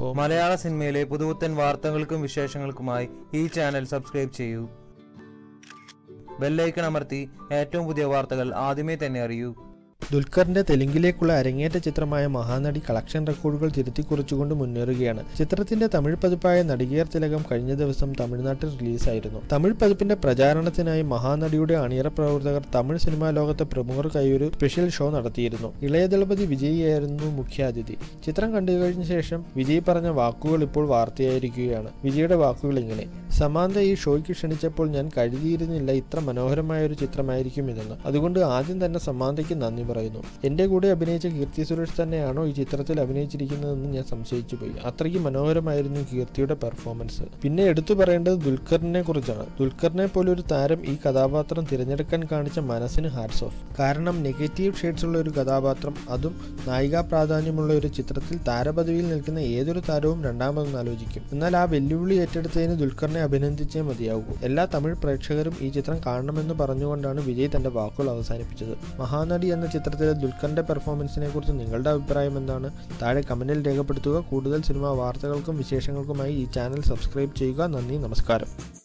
മലയാള സിനിമയിലെ പുതുപുത്തൻ വാർത്തകൾക്കും വിശേഷങ്ങൾക്കുമായി ഈ ചാനൽ സബ്സ്ക്രൈബ് ചെയ്യൂ. ബെല്ലൈക്കൺ അമർത്തി ഏറ്റവും പുതിയ വാർത്തകൾ ആദ്യമേ തന്നെ അറിയൂ. ദുൽഖറിന്റെ തെലുങ്കിലേക്കുള്ള അരങ്ങേറ്റ ചിത്രമായ മഹാനടി കളക്ഷൻ റെക്കോർഡുകൾ തിരുത്തിക്കുറിച്ചുകൊണ്ട് മുന്നേറുകയാണ്. ചിത്രത്തിന്റെ തമിഴ് പതിപ്പായ നടികേർ തിലകം കഴിഞ്ഞ ദിവസം തമിഴ്നാട്ടിൽ റിലീസായിരുന്നു. തമിഴ് പതിപ്പിന്റെ പ്രചാരണത്തിനായി മഹാനടിയുടെ അണിയറ പ്രവർത്തകർ തമിഴ് സിനിമാ ലോകത്തെ പ്രമുഖർക്കായി ഒരു സ്പെഷ്യൽ ഷോ നടത്തിയിരുന്നു. ഇളയദളപതി വിജയിയായിരുന്നു മുഖ്യാതിഥി. ചിത്രം കണ്ടു കഴിഞ്ഞ ശേഷം വിജയ് പറഞ്ഞ വാക്കുകൾ ഇപ്പോൾ വാർത്തയായിരിക്കുകയാണ്. വിജയുടെ വാക്കുകൾ ഇങ്ങനെ സമാന്ത ഈ ഷോയ്ക്ക് ക്ഷണിച്ചപ്പോൾ ഞാൻ കരുതിയിരുന്നില്ല ഇത്ര മനോഹരമായ ഒരു ചിത്രമായിരിക്കും ഇതെന്ന്. അതുകൊണ്ട് ആദ്യം തന്നെ സമാന്തയ്ക്ക് നന്ദി പറയുന്നു. എന്റെ കൂടെ അഭിനയിച്ച കീർത്തി സുരേഷ് തന്നെയാണോ ഈ ചിത്രത്തിൽ അഭിനയിച്ചിരിക്കുന്നതെന്ന് ഞാൻ സംശയിച്ചു പോയി. അത്രയ്ക്ക് മനോഹരമായിരുന്നു കീർത്തിയുടെ പെർഫോമൻസ് പിന്നെ എടുത്തു പറയേണ്ടത് ദുൽഖറിനെ കുറിച്ചാണ്. ദുൽഖറിനെ പോലൊരു താരം ഈ കഥാപാത്രം തിരഞ്ഞെടുക്കാൻ കാണിച്ച മനസ്സിന് ഹാർട്സ് ഓഫ്. കാരണം നെഗറ്റീവ് ഷെയ്ഡ്സ് ഉള്ള ഒരു കഥാപാത്രം അതും നായികാ പ്രാധാന്യമുള്ള ഒരു ചിത്രത്തിൽ താരപദവിയിൽ നിൽക്കുന്ന ഏതൊരു താരവും രണ്ടാമതെന്ന് ആലോചിക്കും. എന്നാൽ ആ വെല്ലുവിളി ഏറ്റെടുത്തതിന് ദുൽഖറിനെ അഭിനന്ദിച്ചേ മതിയാകൂ എല്ലാ തമിഴ് പ്രേക്ഷകരും ഈ ചിത്രം കാണണമെന്ന് പറഞ്ഞുകൊണ്ടാണ് വിജയ് തന്റെ വാക്കുകൾ അവസാനിപ്പിച്ചത്. മഹാനടി എന്ന ചിത്രത്തിലെ ദുൽഖറിന്റെ പെർഫോമൻസിനെ കുറിച്ച് നിങ്ങളുടെ അഭിപ്രായം എന്താണ്? താഴെ കമന്റിൽ രേഖപ്പെടുത്തുക. കൂടുതൽ സിനിമാ വാർത്തകൾക്കും വിശേഷങ്ങൾക്കുമായി ഈ ചാനൽ സബ്സ്ക്രൈബ് ചെയ്യുക. നന്ദി നമസ്കാരം.